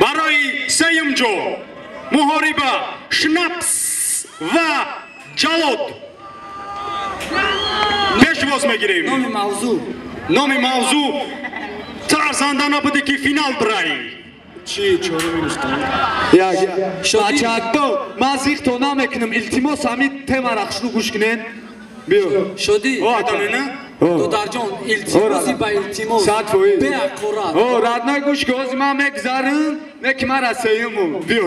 барои сеюм ҷо муҳориба шнапс ва ҷалод. Пешвоз мегирем. Номи мавзӯъ. Номи мавзӯъ. Тарзанда набуде ки финал бираи чӣ чора меруштам бачакто ман зихто намекунам. Илтимос ҳамин темара хушрӯ гӯш кунен биё. Шодӣ адамина додарҷон илтимоси ба илтимос. Сад фоиз. беаққурат о радной гӯш гози ман мегзарин неки мара сеюму биё.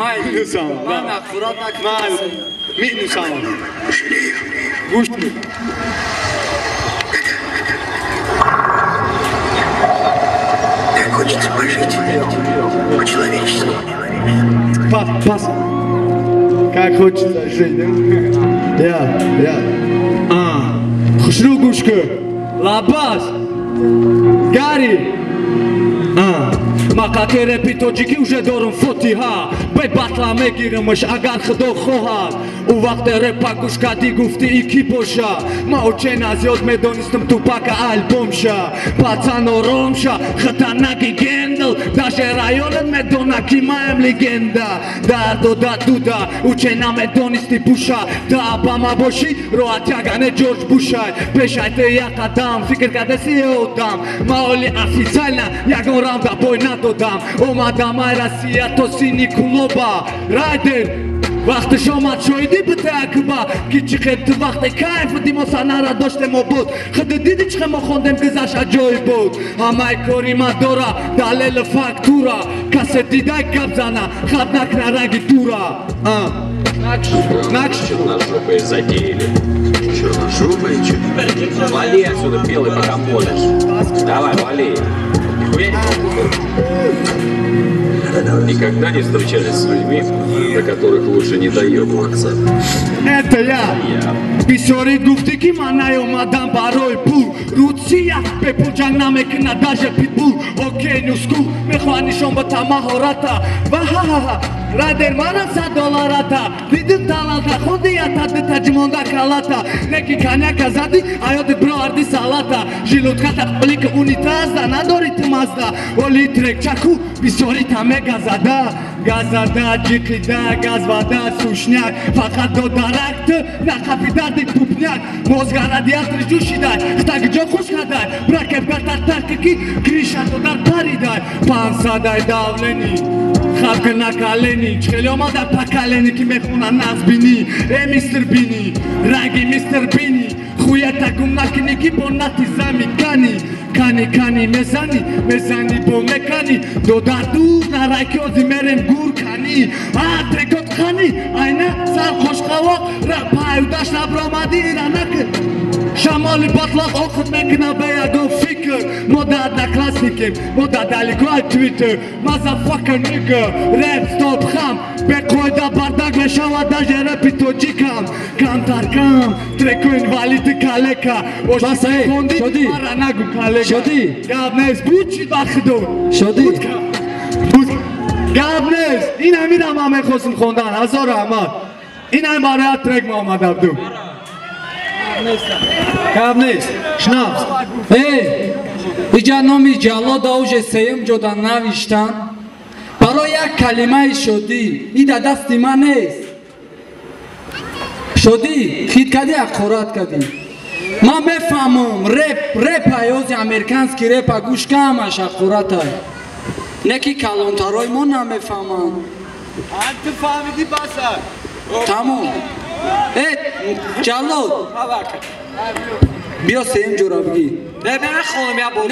Майли минусам ман аққурат ман накунам минусам гӯш пас пас как хочется жить да? я я а хушрӯ гӯш кун лабас гари а мақати репи тоҷикӣ уже дорум фотиҳа. Бе батла мегиримш агар худо хоҳад. У вақте репа гӯш кардӣ гуфтӣ и кӣ боша? Ма учена зиёд медонистам тупака альбомша пацан оромша хатарнаки гендл. Даже районат медона ки маем легенда. Дардода дуда. Учена медонисти буша. Да ба ма бошӣ роҳат ягане ҷорҷ бушай. Пешай те як қадам фикр кардаси одам ма оли официально ягон рамда бой надодам омадам ай россия то сини кулоба райдер вақти шомад шоҳидӣ битаякба ки чӣ хел ту вақте кайф димо санара доштем обод худи диди чӣ хел мо хондем гузашт аҷоиб буд ҳамаи кори ма дора далели фактура касе дидай гап зана хат накна раги дура А. Накш. черножопые затеяли. Черножопые? Че? Вали отсюда, белый, пока можешь. Давай, вали. Никогда не встречались с людьми, на которых лучше не доебываться. Это я. Бисери дуфтики манаё мадам барой пул. Русия пе намек на даже питбул. Окей, нюску. Мехванишом батама хората. Вахахаха. Радер мана сад долларата дидим таланта хунди ята дитаҷимонда калата. Неки каняка зади аёди броарди салата. Жилутката блик унитазда надори ту мазда оли трек чаку бисёрита мегазада газада. Ҷиқида газвада сушняк. Фақат до даракт нақафидарди тупняк мозга радиатори ҷӯшидай хтагиҷо хуш кадай. Бракебгатартаркики криша додар паридай. Пансадай давлени ხადგნა კალენი ჩხელიომა და ფაკალენი კი მეხუნა ნაზბინი ე მისტერ ბინი რაგი მისტერ ბინი ხუიათა გუმნაკინი კი ბონათი ზამი კანი კანი კანი მეზანი მეზანი ბომეკანი დოდადუ ნარაკიოზი მერემ გურკანი ადრე გოთხანი აინა кани а трекот қани айна сар қошқавоқ паюдаш набромади ранак шамоли батлақ оқут мекуна ба ягон фикр мо да одноклассникем мо да даликои твиттер мазафака нига реп стоп хам беқоида бардак мешавад даже репи тоҷикам камтар кам треку инвалиди калека Шодӣ. мара нагу калека Шодӣ. гап нест бучи ба худо шодӣ гап нест ин ҳамина ман мехостам хондан ҳазор раҳмат ҳам бароя трек ма омада будум гап нест. Шнапс Эй, иҷа номи ҷаллода уже сеюм ҷода навиштан. Барои як калимаи шодӣ и да дасти ман нест. Шодӣ? Хит кади аққорат кадӣ ман мефаҳмам реп репа ёзи американски репа гӯш камаш аққората не ки калонтарои мо намефаҳманд. Ту фаҳмидӣ баса тамом. Э ҷаллод биё сеюм ҷора бигӣ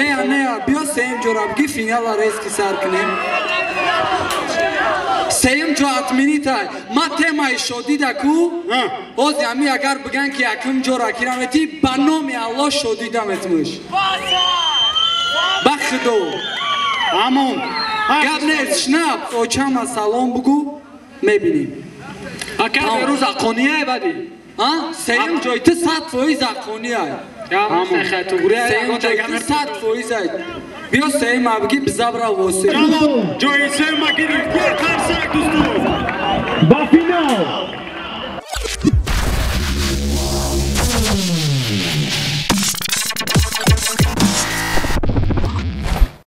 не не биё сеюм ҷора бигӣ финала резки сар кунем. Сеюм ҷо атминитай ма темаи шодӣ даку? Ҳози ҳами агар биган ки якум ҷора кираметӣ ба номи аллоҳ шодӣ даметмуш ба худо ҳамон гап нест шнап очама салом бугӯ мебинем акар берӯз ақония бади. Сеюм ҷои ту сад фоиз ақониай сеюм ҷои ту сад фоизай. Биё сеюм абгӣ бизабра восе ҷои се магириф карсак дӯстон ба финал